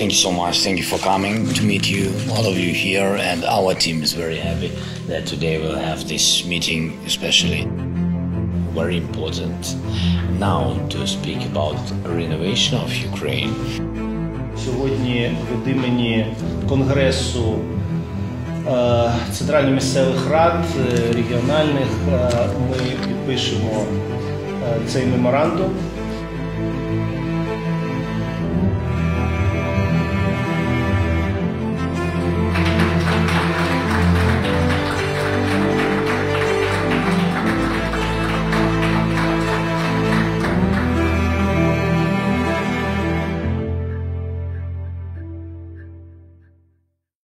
Thank you so much. Thank you for coming to meet you, all of you here, and our team is very happy that today we'll have this meeting, especially very important now to speak about renovation of Ukraine. Сьогодні від імені Конгресу центральних місцевих рад, регіональних ми підпишемо цей меморандум.